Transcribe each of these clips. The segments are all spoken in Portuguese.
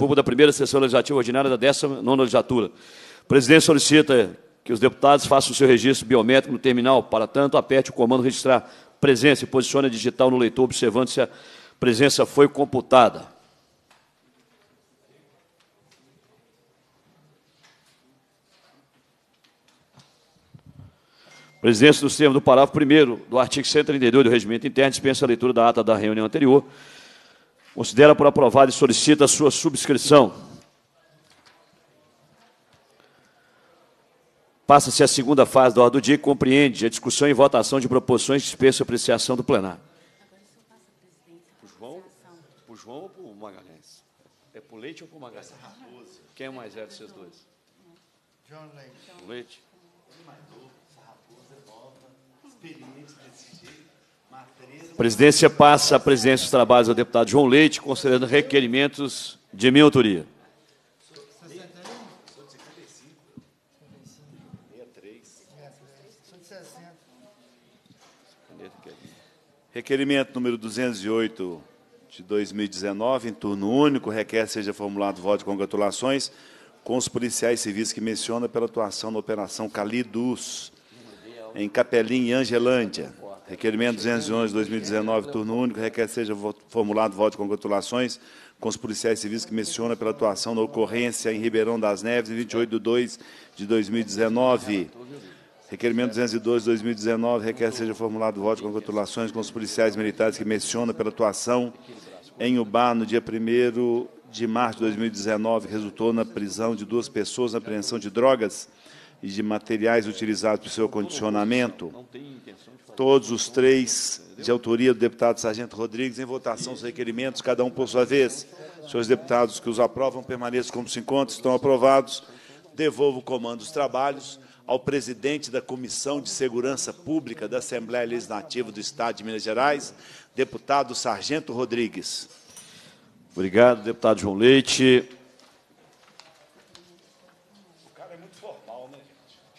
Público da primeira sessão legislativa ordinária da 19 legislatura. O presidente solicita que os deputados façam o seu registro biométrico no terminal. Para tanto, aperte o comando registrar presença e posicione a digital no leitor, observando se a presença foi computada. Presidência dos termos do parágrafo 1 do artigo 132 do Regimento Interno dispensa a leitura da ata da reunião anterior. Considera por aprovado e solicita a sua subscrição. Passa-se a segunda fase da ordem do dia que compreende a discussão e votação de proposições de dispensa e apreciação do plenário. Para João, para João ou para o Magalhães? É para o Leite ou para o Magalhães? Quem é o mais velho de vocês dois? John Leite. Leite. A presidência passa a presidência dos trabalhos ao deputado João Leite, considerando requerimentos de minha autoria. Requerimento número 208 de 2019, em turno único, requer seja formulado voto de congratulações com os policiais civis que menciona pela atuação na Operação Calidus, em Capelim e Angelândia. Requerimento 211 de 2019, turno único, requer seja formulado voto de congratulações com os policiais civis que menciona pela atuação na ocorrência em Ribeirão das Neves, em 28 de 2 de 2019. Requerimento 212 de 2019, requer seja formulado voto de congratulações com os policiais militares que menciona pela atuação em Ubá, no dia 1 de março de 2019, resultou na prisão de duas pessoas na apreensão de drogas e de materiais utilizados para o seu condicionamento. Todos os três de autoria do deputado Sargento Rodrigues em votação os requerimentos, cada um por sua vez. Senhores deputados que os aprovam permaneçam como se encontram, estão aprovados. Devolvo o comando dos trabalhos ao presidente da Comissão de Segurança Pública da Assembleia Legislativa do Estado de Minas Gerais, deputado Sargento Rodrigues. Obrigado, deputado João Leite.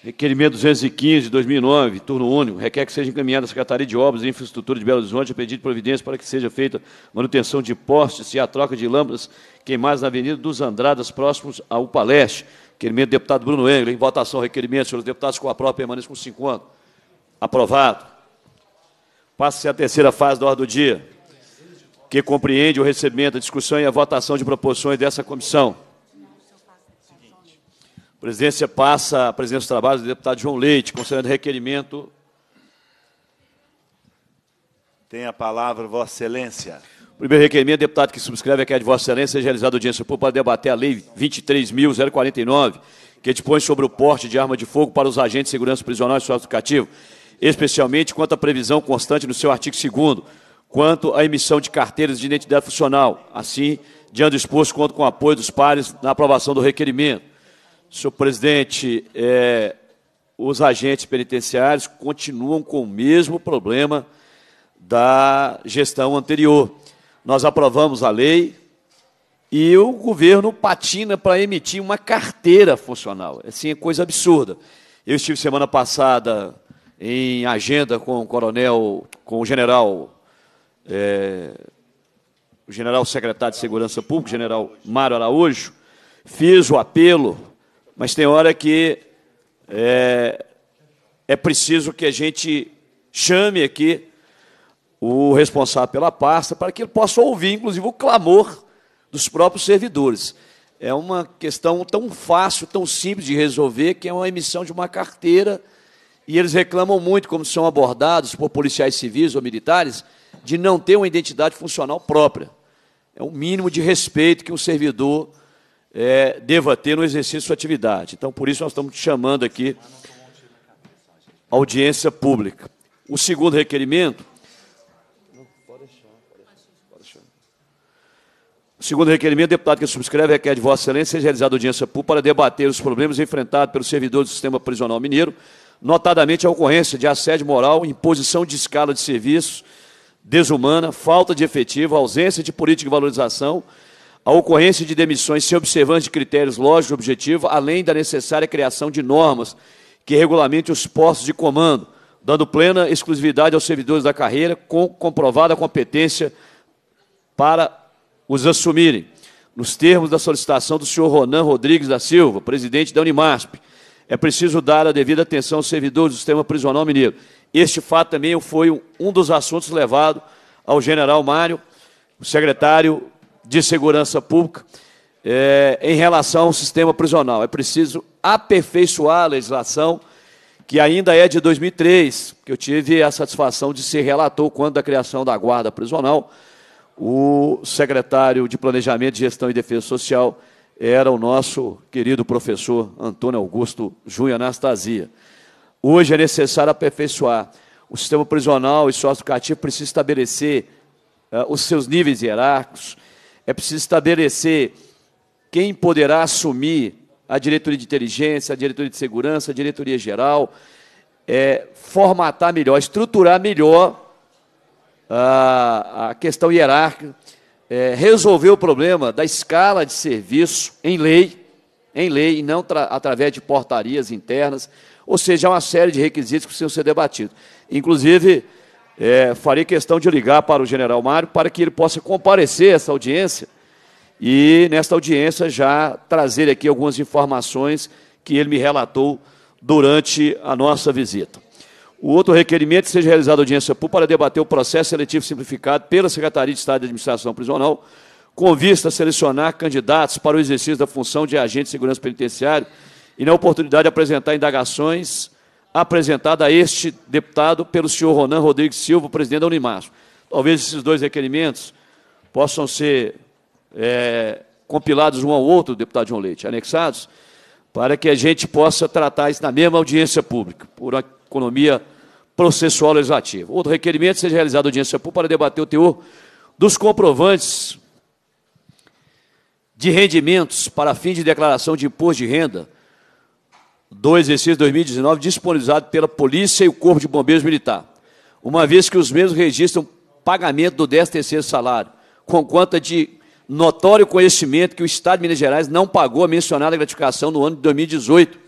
Requerimento 215 de 2009, turno único, requer que seja encaminhada à Secretaria de Obras e Infraestrutura de Belo Horizonte a pedido de providência para que seja feita manutenção de postes e a troca de lâmpadas queimadas na Avenida dos Andradas, próximos ao Paleste. Requerimento do deputado Bruno Engler. Em votação, requerimento, senhores deputados, com a própria permanência com cinco anos. Aprovado. Passa-se a terceira fase da ordem do dia, que compreende o recebimento, a discussão e a votação de proposições dessa comissão. A presidência passa a presidência dos trabalhos do deputado João Leite, considerando requerimento. Tem a palavra, Vossa Excelência. Primeiro requerimento, deputado que subscreve aqui a de Vossa Excelência, seja realizada audiência pública para debater a Lei 23.049, que dispõe sobre o porte de arma de fogo para os agentes de segurança prisional e social educativo, especialmente quanto à previsão constante no seu artigo 2 quanto à emissão de carteiras de identidade funcional. Assim, diante do exposto, conto com o apoio dos pares na aprovação do requerimento. Senhor presidente, é, os agentes penitenciários continuam com o mesmo problema da gestão anterior. Nós aprovamos a lei e o governo patina para emitir uma carteira funcional. Assim, é coisa absurda. Eu estive semana passada em agenda com o coronel, com o general, é, o general secretário de Segurança Pública, general Mário Araújo, fiz o apelo mas tem hora que é, é preciso que a gente chame aqui o responsável pela pasta para que ele possa ouvir, inclusive, o clamor dos próprios servidores. É uma questão tão fácil, tão simples de resolver, que é uma emissão de uma carteira, e eles reclamam muito, como são abordados por policiais civis ou militares, de não ter uma identidade funcional própria. É o mínimo de respeito que um servidor é, deva ter no exercício de sua atividade. Então, por isso, nós estamos chamando aqui audiência pública. O segundo requerimento. O segundo requerimento, deputado que subscreve, requer de Vossa Excelência seja realizada audiência pública para debater os problemas enfrentados pelos servidores do sistema prisional mineiro, notadamente a ocorrência de assédio moral, imposição de escala de serviços desumana, falta de efetivo, ausência de política de valorização a ocorrência de demissões sem observância de critérios lógicos e objetivos, além da necessária criação de normas que regulamentem os postos de comando, dando plena exclusividade aos servidores da carreira com comprovada competência para os assumirem. nos termos da solicitação do senhor Ronan Rodrigues da Silva, presidente da Unimasp. É preciso dar a devida atenção aos servidores do sistema prisional mineiro. Este fato também foi um dos assuntos levado ao general Mário, secretário de Segurança Pública, é, em relação ao sistema prisional. É preciso aperfeiçoar a legislação, que ainda é de 2003, que eu tive a satisfação de ser relator quando da criação da Guarda Prisional. O secretário de Planejamento, Gestão e Defesa Social era o nosso querido professor Antônio Augusto Júnior Anastasia. Hoje é necessário aperfeiçoar. O sistema prisional e sócio-educativo precisa estabelecer uh, os seus níveis hierárquicos, é preciso estabelecer quem poderá assumir a diretoria de inteligência, a diretoria de segurança, a diretoria geral, é, formatar melhor, estruturar melhor a, a questão hierárquica, é, resolver o problema da escala de serviço em lei, em lei, e não através de portarias internas, ou seja, uma série de requisitos que precisam ser debatidos. Inclusive, é, farei questão de ligar para o general Mário para que ele possa comparecer a essa audiência e, nesta audiência, já trazer aqui algumas informações que ele me relatou durante a nossa visita. O outro requerimento seja realizada audiência pública para debater o processo seletivo simplificado pela Secretaria de Estado de Administração Prisional, com vista a selecionar candidatos para o exercício da função de agente de segurança penitenciário e, na oportunidade, apresentar indagações apresentadas a este deputado pelo senhor Ronan Rodrigues Silva, presidente da Unimasp. Talvez esses dois requerimentos possam ser é, compilados um ao outro, deputado João Leite, anexados, para que a gente possa tratar isso na mesma audiência pública, por economia processual legislativa. Outro requerimento seja realizado audiência pública para debater o teor dos comprovantes de rendimentos para fim de declaração de imposto de renda do exercício 2019 disponibilizado pela Polícia e o Corpo de Bombeiros Militar, uma vez que os mesmos registram pagamento do 13º salário, com conta de notório conhecimento que o Estado de Minas Gerais não pagou a mencionada gratificação no ano de 2018.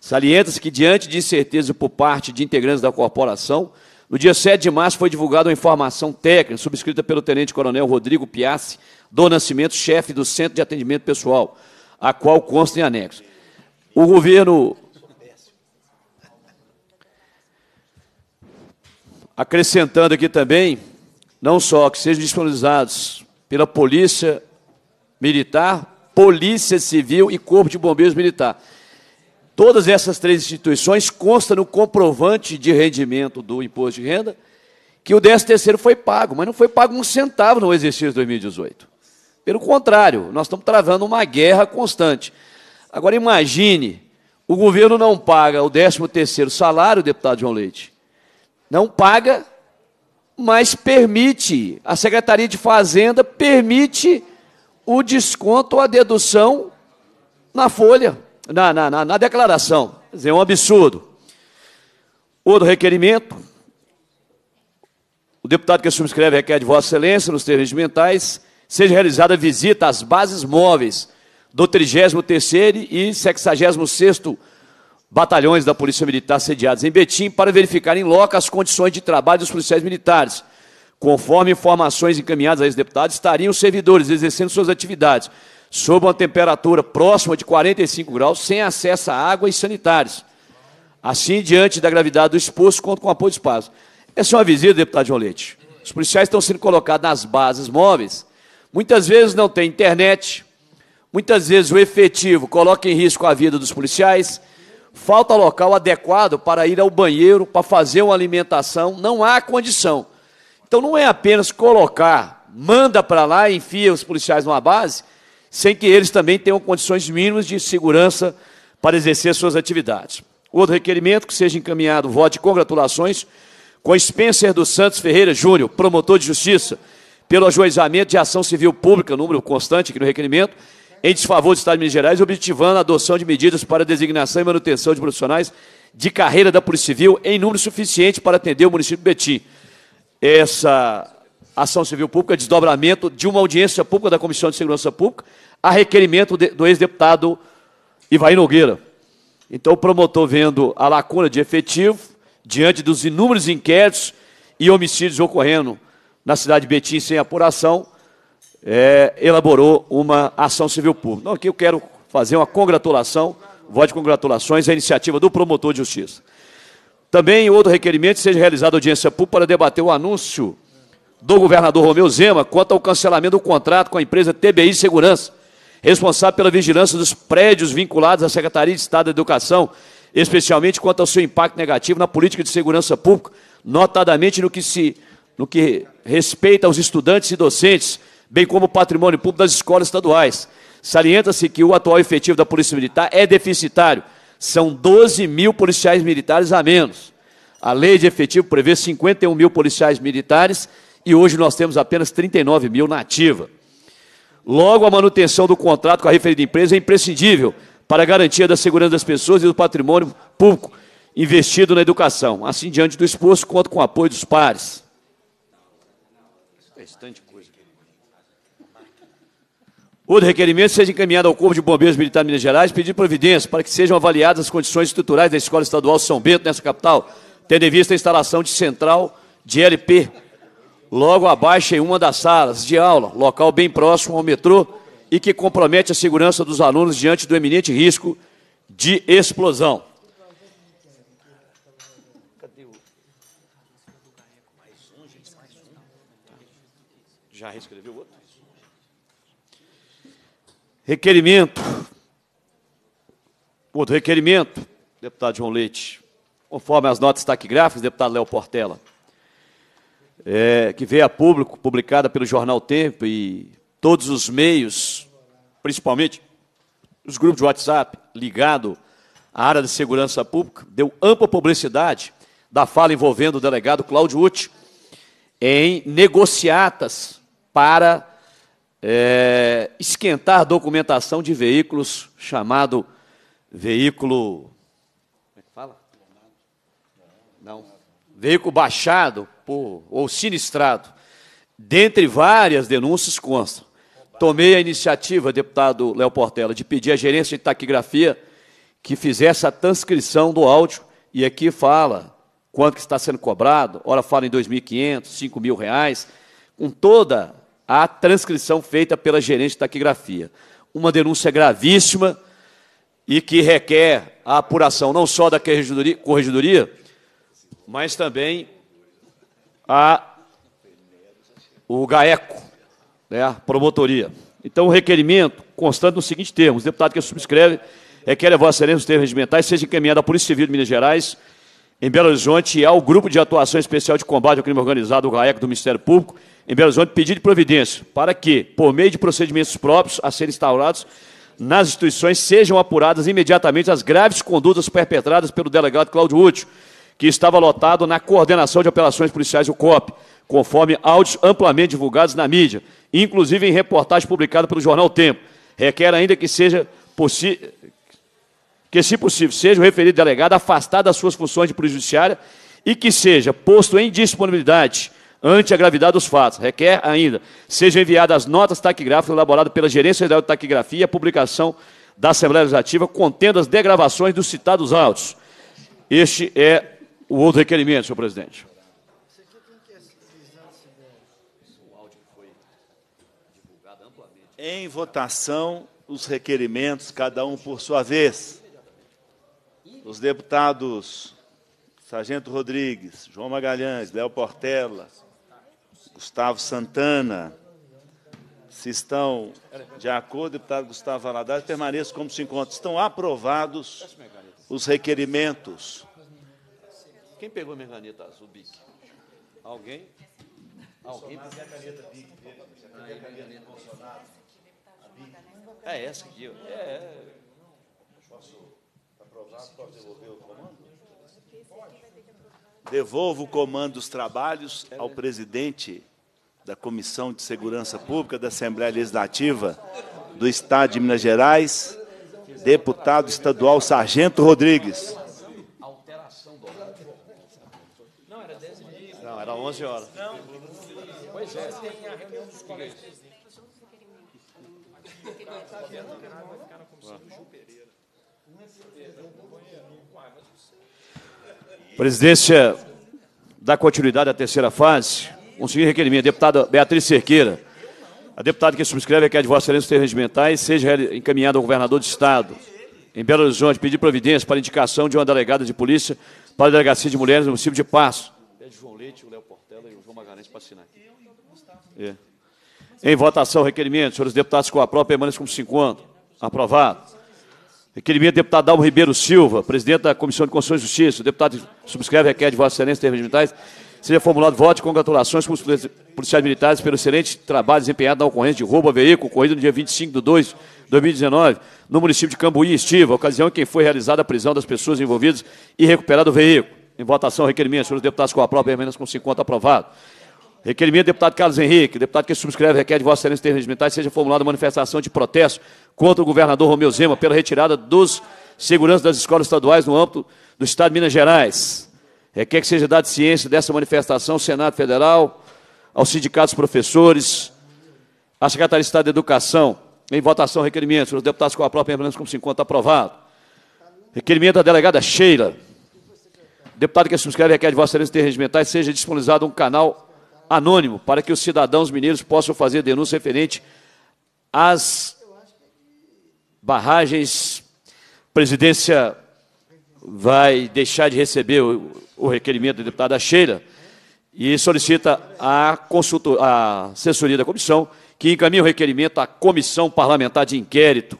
Salienta-se que, diante de incerteza por parte de integrantes da corporação, no dia 7 de março foi divulgada uma informação técnica subscrita pelo tenente-coronel Rodrigo Piassi do Nascimento, chefe do Centro de Atendimento Pessoal, a qual consta em anexo. O governo acrescentando aqui também, não só que sejam disponibilizados pela Polícia Militar, Polícia Civil e Corpo de Bombeiros Militar. Todas essas três instituições constam no comprovante de rendimento do imposto de renda que o 13 terceiro foi pago, mas não foi pago um centavo no exercício de 2018. Pelo contrário, nós estamos travando uma guerra constante. Agora imagine, o governo não paga o 13 terceiro salário, deputado João Leite. Não paga, mas permite, a Secretaria de Fazenda permite o desconto, a dedução na folha, na, na, na, na declaração. Quer dizer, é um absurdo. Outro requerimento, o deputado que subscreve requer de Vossa Excelência, nos termos regimentais, seja realizada visita às bases móveis do 33º e 66º batalhões da Polícia Militar sediados em Betim para verificar em loco as condições de trabalho dos policiais militares. Conforme informações encaminhadas a ex-deputados, estariam os servidores exercendo suas atividades sob uma temperatura próxima de 45 graus, sem acesso a água e sanitários. Assim, diante da gravidade do exposto, conta com apoio de espaço. Essa é uma visita, deputado João Leite. Os policiais estão sendo colocados nas bases móveis. Muitas vezes não tem internet, muitas vezes o efetivo coloca em risco a vida dos policiais, falta local adequado para ir ao banheiro, para fazer uma alimentação, não há condição. Então não é apenas colocar, manda para lá, enfia os policiais numa base, sem que eles também tenham condições mínimas de segurança para exercer suas atividades. Outro requerimento que seja encaminhado voto de congratulações com Spencer dos Santos Ferreira Júnior, promotor de justiça, pelo ajuizamento de ação civil pública, número constante aqui no requerimento, em desfavor do Estado de Minas Gerais, objetivando a adoção de medidas para designação e manutenção de profissionais de carreira da Polícia Civil em número suficiente para atender o município de Betim. Essa ação civil pública, desdobramento de uma audiência pública da Comissão de Segurança Pública, a requerimento do ex-deputado Ivaí Nogueira. Então, o promotor, vendo a lacuna de efetivo, diante dos inúmeros inquéritos e homicídios ocorrendo na cidade de Betim sem apuração, é, elaborou uma ação civil pública. Aqui eu quero fazer uma congratulação, voto de congratulações à iniciativa do promotor de justiça. Também outro requerimento seja realizada audiência pública para debater o anúncio do governador Romeu Zema quanto ao cancelamento do contrato com a empresa TBI Segurança, responsável pela vigilância dos prédios vinculados à Secretaria de Estado da Educação, especialmente quanto ao seu impacto negativo na política de segurança pública, notadamente no que, se, no que respeita aos estudantes e docentes, bem como o patrimônio público das escolas estaduais. Salienta-se que o atual efetivo da Polícia Militar é deficitário. São 12 mil policiais militares a menos. A lei de efetivo prevê 51 mil policiais militares e hoje nós temos apenas 39 mil na ativa. Logo, a manutenção do contrato com a referida empresa é imprescindível para a garantia da segurança das pessoas e do patrimônio público investido na educação. Assim, diante do exposto, conto com o apoio dos pares. Outro requerimento seja encaminhado ao Corpo de Bombeiros Militar de Minas Gerais pedir providências para que sejam avaliadas as condições estruturais da Escola Estadual São Bento nessa capital, tendo em vista a instalação de central de LP, logo abaixo em uma das salas de aula, local bem próximo ao metrô e que compromete a segurança dos alunos diante do eminente risco de explosão. Já reescreveu outro? Requerimento. Outro requerimento, deputado João Leite, conforme as notas taquigráficas, deputado Léo Portela, é, que veio a público, publicada pelo Jornal Tempo e todos os meios, principalmente os grupos de WhatsApp, ligado à área de segurança pública, deu ampla publicidade da fala envolvendo o delegado Cláudio Uti em negociatas para é, esquentar documentação de veículos chamado veículo. Como é que fala? Não. Veículo baixado por, ou sinistrado. Dentre várias denúncias constam. Tomei a iniciativa, deputado Léo Portela, de pedir à gerência de taquigrafia que fizesse a transcrição do áudio, e aqui fala quanto que está sendo cobrado, ora fala em 2.500, 5 mil reais, com toda a transcrição feita pela gerente de taquigrafia. Uma denúncia gravíssima e que requer a apuração não só da corregedoria, mas também a, o GAECO, né, a promotoria. Então, o requerimento constante no seguinte termo: os deputados que subscreve requer a Vossa Excelência os termos regimentais seja encaminhado à Polícia Civil de Minas Gerais, em Belo Horizonte, e ao Grupo de Atuação Especial de Combate ao Crime Organizado, o GAECO, do Ministério Público, em Belo Horizonte, pedido de providência para que, por meio de procedimentos próprios a serem instaurados nas instituições, sejam apuradas imediatamente as graves condutas perpetradas pelo delegado Cláudio Útil, que estava lotado na coordenação de operações policiais, o COP, conforme áudios amplamente divulgados na mídia, inclusive em reportagem publicada pelo jornal Tempo. Requer ainda que seja que, se possível, seja o referido delegado afastado das suas funções de polícia judiciária e que seja posto em disponibilidade ante a gravidade dos fatos. Requer ainda sejam enviadas as notas taquigráficas elaboradas pela Gerência Federal de Taquigrafia e a publicação da Assembleia Legislativa contendo as degravações dos citados autos. Este é o outro requerimento, senhor presidente. Em votação, os requerimentos, cada um por sua vez. Os deputados Sargento Rodrigues, João Magalhães, Léo Portela, Gustavo Santana, se estão de acordo, deputado Gustavo Valadares, permaneçam como se encontram. Estão aprovados os requerimentos quem pegou a minha caneta azul, Bic? Alguém? Alguém? Mas a caneta Bic dele, a caneta Bolsonaro. É essa aqui. É, é. Posso aprovar? Posso devolver o comando? Devolvo o comando dos trabalhos ao presidente da Comissão de Segurança Pública da Assembleia Legislativa do Estado de Minas Gerais, deputado estadual Sargento Rodrigues. 11 horas. Não. Pois é. Tem a reunião dos colégios. Presidência da continuidade da terceira fase, um seguinte requerimento. Deputada Beatriz Cerqueira, A deputada que subscreve que a de Vossa Excelência dos regimentais seja encaminhada ao governador do Estado, em Belo Horizonte, pedir providência para indicação de uma delegada de polícia para a Delegacia de Mulheres no município de Passo. Pede João Leite, o Léo Portela e o João Magalhães para assinar. É. Em votação, requerimento. Senhores deputados com a própria permanecem como cinco anos. Aprovado. Requerimento do deputado Dalmo Ribeiro Silva, presidente da Comissão de Constituição e Justiça. O deputado subscreve requer de Vossa Excelência termos regimentais. Seja formulado voto de congratulações com os policiais militares pelo excelente trabalho desempenhado na ocorrência de roubo a veículo ocorrido no dia 25 de 2 de 2019, no município de Cambuí, Estiva, ocasião em que foi realizada a prisão das pessoas envolvidas e recuperado o veículo. Em votação, requerimento. Senhores deputados com a própria permanência com 50 aprovado. Requerimento do deputado Carlos Henrique, deputado que subscreve requer de Vossa Excelência termos seja formulada manifestação de protesto contra o governador Romeu Zema pela retirada dos seguranças das escolas estaduais no âmbito do Estado de Minas Gerais. Requer que seja dada ciência dessa manifestação ao Senado Federal, aos sindicatos professores, à Secretaria de Estado de Educação. Em votação, requerimento. Os deputados com a própria permanência com 50 aprovado. Requerimento da delegada Sheila. Deputado que subscreve requer de Vossa Excelência ter regimentais seja disponibilizado um canal anônimo para que os cidadãos mineiros possam fazer denúncia referente às barragens. A presidência vai deixar de receber o, o requerimento da deputada Sheila e solicita a assessoria da comissão que encaminhe o requerimento à Comissão Parlamentar de Inquérito,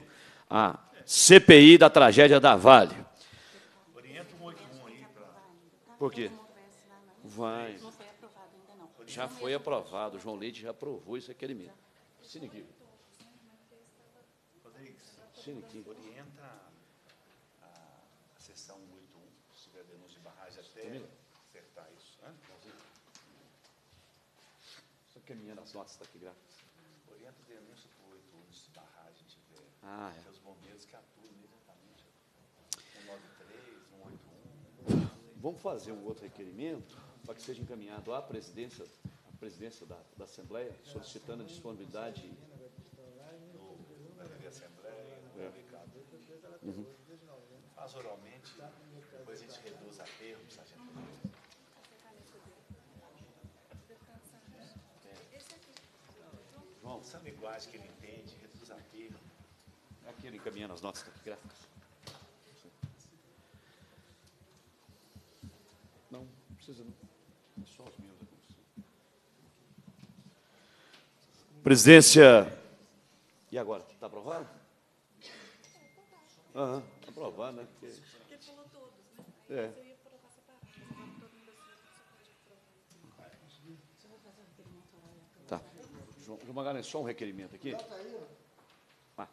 a CPI da tragédia da Vale. Orienta um 81 aí. Por quê? Vai. Já foi aprovado. O João Leite já aprovou esse requerimento. Assine aqui. Rodrigues. Orienta a, a sessão 81, se tiver denúncia de barragem até Camila. acertar isso. Hã? Só que a minha nas notas está aqui gráficas. Orienta a denúncia para o 81 se barragem tiver. Ah, é. Os bombeiros que atuam imediatamente. 193, 181. Vamos fazer um outro requerimento para que seja encaminhado à presidência, presidência da, da Assembleia, solicitando a disponibilidade do Assembleia, é. uhum. Faz oralmente, depois a gente reduz a termos, sargento. João, essa linguagem que ele entende, reduz a termos. Aqui ele encaminhando as notas gráficas. Não, precisa não. Presidência. E agora? Está aprovado? Aham, está aprovado, né? Porque... É. Tá. João, João Magalhães, só um requerimento aqui. Ah.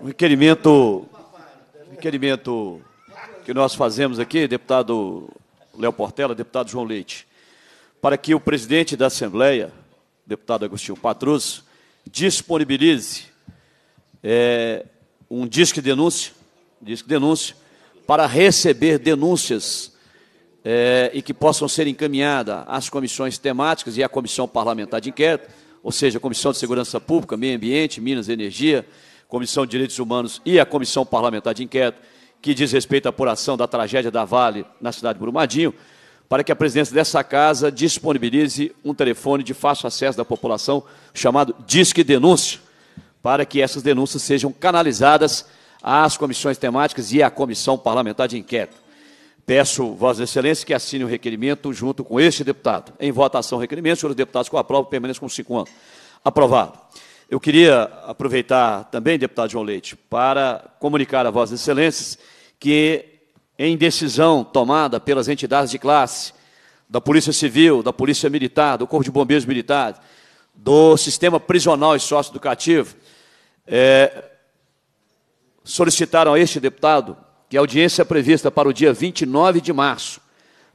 Um requerimento, requerimento que nós fazemos aqui, deputado Léo Portela, deputado João Leite, para que o presidente da Assembleia, deputado Agostinho Patrus, disponibilize é, um disque denúncia, disque denúncia, para receber denúncias é, e que possam ser encaminhadas às comissões temáticas e à comissão parlamentar de inquérito, ou seja, Comissão de Segurança Pública, Meio Ambiente, Minas e Energia, Comissão de Direitos Humanos e a Comissão Parlamentar de Inquérito, que diz respeito à apuração da tragédia da Vale na cidade de Brumadinho, para que a presidência dessa casa disponibilize um telefone de fácil acesso da população, chamado Disque Denúncia, para que essas denúncias sejam canalizadas às comissões temáticas e à comissão parlamentar de inquérito. Peço, Vossa Excelência, que assine o requerimento junto com este deputado. Em votação, requerimento, senhores deputados com a prova permaneçam com cinco anos. Aprovado. Eu queria aproveitar também, deputado João Leite, para comunicar a Vossas Excelências que em decisão tomada pelas entidades de classe, da Polícia Civil, da Polícia Militar, do Corpo de Bombeiros Militares, do sistema prisional e socioeducativo, é, solicitaram a este deputado que a audiência prevista para o dia 29 de março,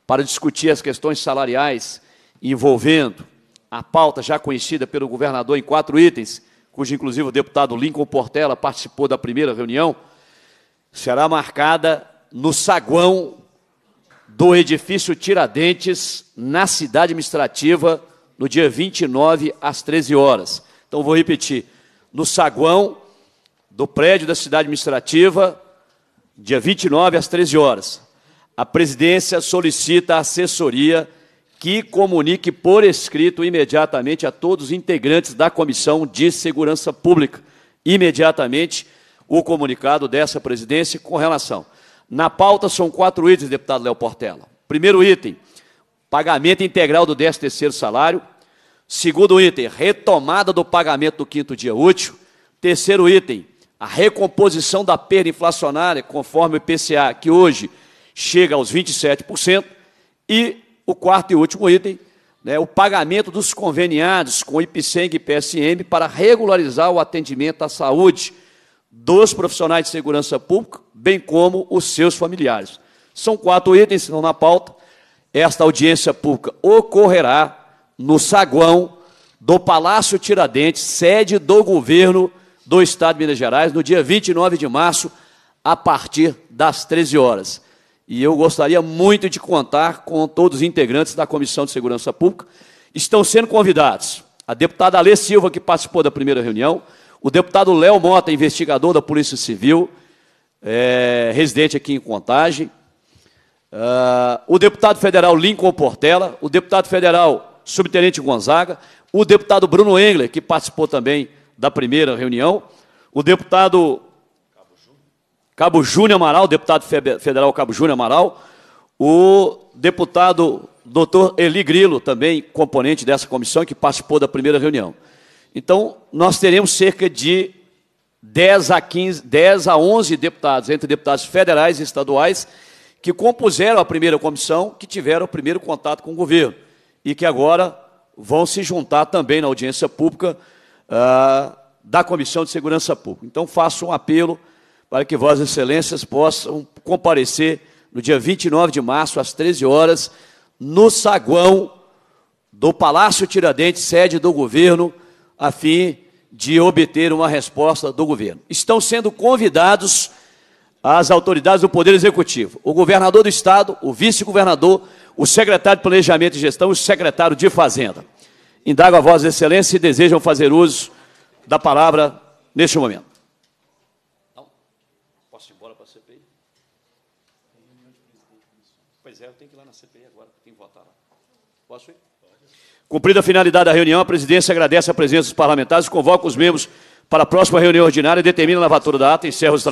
para discutir as questões salariais envolvendo a pauta já conhecida pelo governador em quatro itens, cujo inclusive o deputado Lincoln Portela participou da primeira reunião, será marcada no saguão do edifício Tiradentes, na cidade administrativa, no dia 29, às 13 horas. Então, vou repetir: no saguão do prédio da cidade administrativa, dia 29, às 13 horas. A presidência solicita a assessoria que comunique por escrito imediatamente a todos os integrantes da Comissão de Segurança Pública, imediatamente o comunicado dessa presidência com relação. Na pauta são quatro itens, deputado Léo Portela. Primeiro item, pagamento integral do 13º salário. Segundo item, retomada do pagamento do quinto dia útil. Terceiro item, a recomposição da perda inflacionária, conforme o IPCA, que hoje chega aos 27%. E o quarto e último item, né, o pagamento dos conveniados com IPSENG e PSM para regularizar o atendimento à saúde dos profissionais de segurança pública, bem como os seus familiares. São quatro itens, estão na pauta. Esta audiência pública ocorrerá no saguão do Palácio Tiradentes, sede do governo do Estado de Minas Gerais, no dia 29 de março, a partir das 13 horas. E eu gostaria muito de contar com todos os integrantes da Comissão de Segurança Pública. Estão sendo convidados a deputada Alê Silva, que participou da primeira reunião, o deputado Léo Mota, investigador da Polícia Civil, é, residente aqui em Contagem, uh, o deputado federal Lincoln Portela, o deputado federal Subtenente Gonzaga, o deputado Bruno Engler, que participou também da primeira reunião, o deputado Cabo Júnior Amaral, deputado federal Cabo Júnior Amaral, o deputado doutor Eli Grilo, também componente dessa comissão, que participou da primeira reunião. Então, nós teremos cerca de 10 a, 15, 10 a 11 deputados, entre deputados federais e estaduais, que compuseram a primeira comissão, que tiveram o primeiro contato com o governo e que agora vão se juntar também na audiência pública uh, da Comissão de Segurança Pública. Então, faço um apelo para que Vossas Excelências possam comparecer no dia 29 de março, às 13 horas, no saguão do Palácio Tiradentes, sede do governo, a fim de obter uma resposta do governo. Estão sendo convidados as autoridades do Poder Executivo, o governador do Estado, o vice-governador, o secretário de Planejamento e Gestão e o secretário de Fazenda. Indago a Vossas Excelências se desejam fazer uso da palavra neste momento. Não? Posso ir embora para a CPI? Pois é, eu tenho que ir lá na CPI agora, tenho que votar lá. Posso ir? Cumprida a finalidade da reunião, a presidência agradece a presença dos parlamentares e convoca os membros para a próxima reunião ordinária, determina a lavatura da ata e encerra os